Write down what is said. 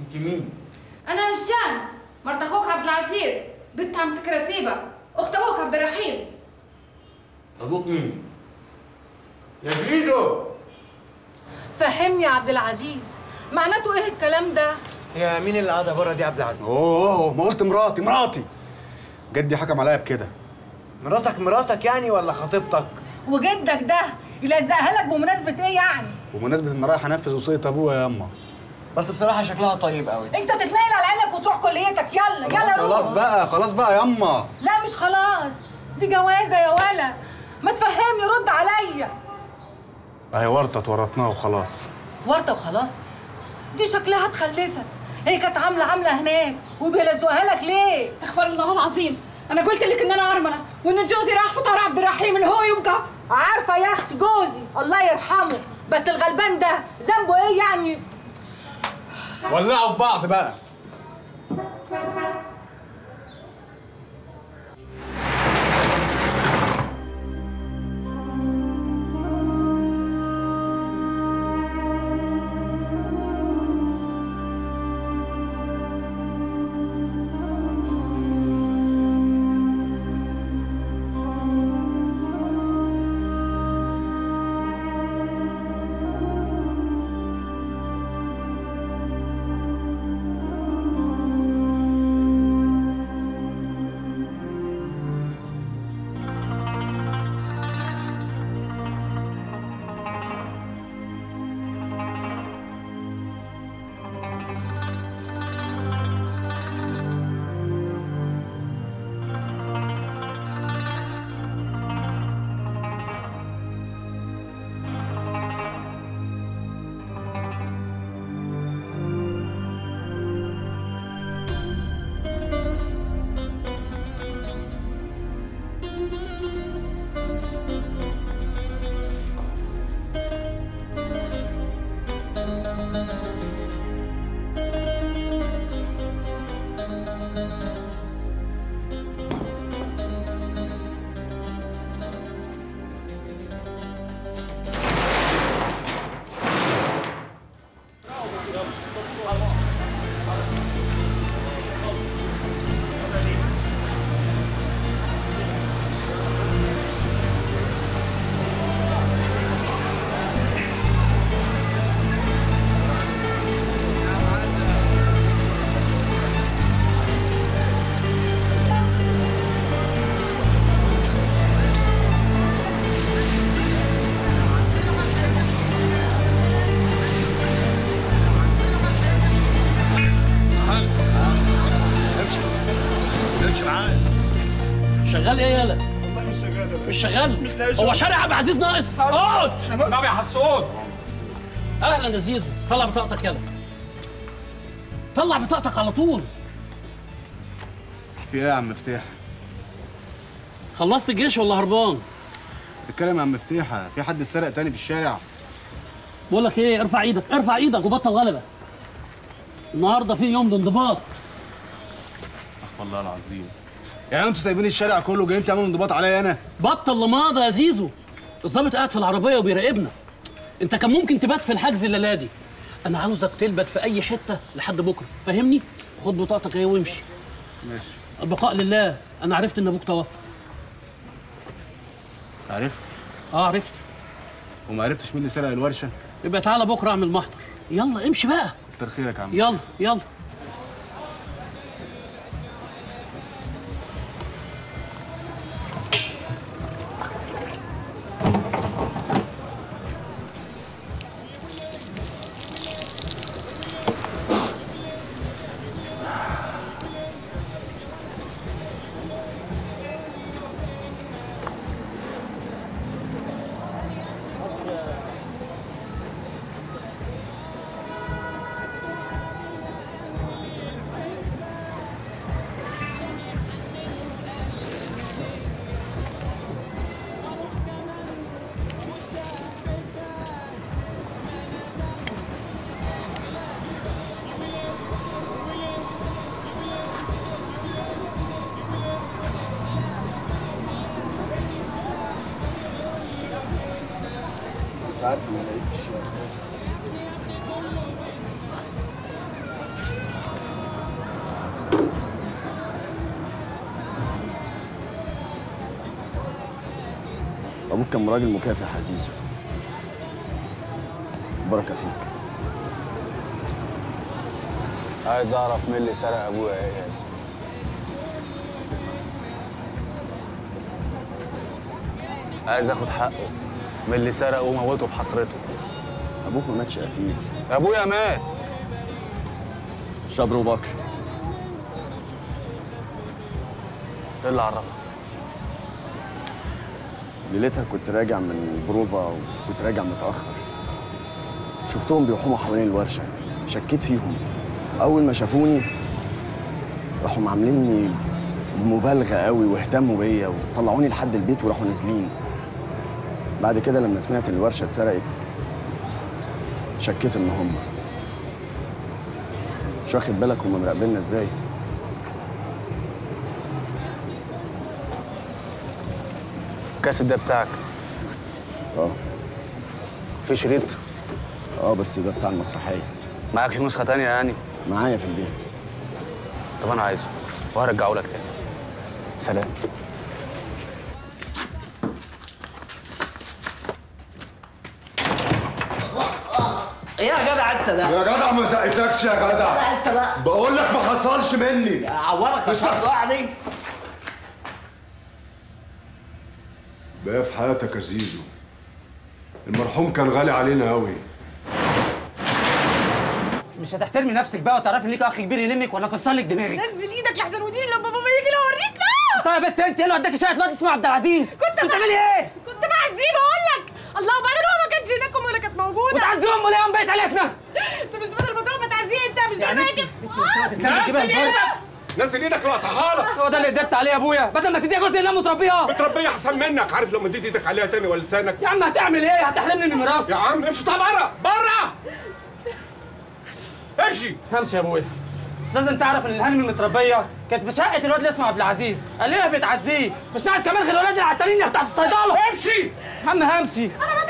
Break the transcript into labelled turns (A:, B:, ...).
A: انت مين؟
B: أنا هشام مرت أخوك عبد العزيز بنت عمتك رتيبه اخت أبوك عبد الرحيم
A: أبوك مين؟ يا جريدو
C: فهمني يا عبد العزيز معناته إيه الكلام ده؟
D: هي مين اللي قاعدة بره دي عبد العزيز
E: اوه أوه، ما قلت مراتي مراتي! جدي حكم عليا بكده.
D: مراتك مراتك يعني ولا خطيبتك؟
C: وجدك ده يلزقها لك بمناسبة إيه يعني؟
E: بمناسبة ان رايح انفذ وصية ابويا يا اما
D: بس بصراحة شكلها طيب قوي.
C: انت تتنقل على عينك وتروح كليتك. يلا يلا روح.
E: خلاص بقى خلاص بقى يا اما
C: لا مش خلاص. دي جوازة يا ولا. ما تفهمني رد عليا.
E: أهي ورطه اتورطناها وخلاص.
C: ورطة وخلاص؟ دي شكلها تخلفك. هي كانت عاملة عاملة هناك. وبيلزقها لك ليه؟
B: استغفر الله العظيم. أنا قلت لك إن أنا أرملة وإن جوزي راح فطار عبد الرحيم اللي هو يبقى.
C: عارفة يا أختي جوزي؟ الله يرحمه. بس الغلبان ده ذنبه إيه يعني؟
E: ولعوا في بعض بقى.
F: مش شغال. هو شارع عبد العزيز ناقص. اقعد
A: نبي يا حسون
F: أهلا يا زيزو. طلع بطاقتك يلا. طلع بطاقتك على طول.
E: في إيه يا عم مفتاح
F: خلصت الجيش ولا هربان؟
E: بتتكلم يا عم مفتاحه في حد سرق تاني في الشارع؟
F: بقول لك إيه ارفع إيدك. ارفع إيدك وبطل غلبة. النهارده في يوم الانضباط
E: استغفر الله العظيم. يعني أنتوا سايبين الشارع كله جايين تعملوا انضباط عليا أنا؟
F: بطل لماضه يا زيزو. الظابط قاعد في العربية وبيراقبنا. انت كان ممكن تبات في الحجز الليلة دي. أنا عاوزك تلبت في أي حتة لحد بكرة. فاهمني؟ خد بطاقتك أهي وامشي.
E: ماشي.
F: البقاء لله. أنا عرفت إن أبوك توفى.
E: عرفت؟
F: آه عرفت.
E: وما عرفتش مين اللي سرق الورشة؟
F: يبقى تعالى بكرة أعمل محضر. يلا امشي بقى.
E: كتر خيرك يا عم.
F: يلا يلا.
E: عارف ما لقيتش
G: أبوك كان راجل مكافح عزيزه بركه فيك.
H: عايز أعرف مين اللي سرق أبويا؟ إيه عايز آخد حقه. من اللي سرقه وموته بحسرته.
G: أبوك ما ماتش قتيل.
H: أبويا مات.
G: شبر وبكر
H: إيه اللي عرفك
G: ليلتها كنت راجع من البروفا وكنت راجع متأخر. شفتهم بيحوموا حوالين الورشة. شكيت فيهم. أول ما شافوني راحوا عامليني بمبالغه قوي واهتموا بيا وطلعوني لحد البيت وراحوا نازلين. بعد كده لما سمعت إن الورشة اتسرقت شكيت إن هم. مش واخد بالك هم مراقبيننا إزاي؟
H: الكاسيت ده بتاعك؟
G: آه.
H: في شريط
G: آه بس ده بتاع المسرحية.
H: معاك نسخة تانية يعني؟
G: معايا في البيت.
H: طب أنا عايزه وهرجعه لك تاني. سلام.
I: إيه يا جدع انت ده؟
G: يا جدع ما زقتكش يا جدع.
I: انت بقى.
G: بقول لك ما حصلش مني.
I: عورك يا يعني
G: بقى في حياتك يا زيزو. المرحوم كان غالي علينا قوي
I: مش هتحترمي نفسك بقى وتعرفي ان ليك اخ كبير يلمك ولا اكسر لك دماغك.
B: نزل إيدك لحسن ودير لما بابا يجي لو أوريك. لا!
I: طيب يا بنت انت إيه اللي وداكي شقه دلوقتي اسمه عبد العزيز. كنت بتعملي إيه؟
B: كنت بعزيه بقول لك. الله وبعدين هو ما كانش هناك ولا كانت موجوده
I: وتعزيه امال إيه قام بيت عليكنا؟
B: انت مش بدل ما تروح بتعزيه انت مش
I: يعني
B: ده
I: انت انت مش ناوي تتلمي كده
J: نزل؟ إيدك. نزل إيدك لا صحالك
I: هو ده اللي قدرت عليه يا أبويا. بدل ما تديها جزء اللي امه تربيها
J: متربية أحسن منك. عارف لو مديت إيدك عليها تاني ولا لسانك؟
I: يا عم هتعمل إيه؟ هتحرمني من ميراث
J: يا عم امشي. طلع بره بره. امشي.
I: همشي يا أبويا. بس لازم تعرف إن الهانم المتربية كانت في شقة الواد اللي اسمه عبد العزيز. قال ليه بتعزيه مش ناقص كمان غير الولاد العتالين بتاع الصيدلة.
J: امشي.
I: يا عم همشي.
B: أنا ما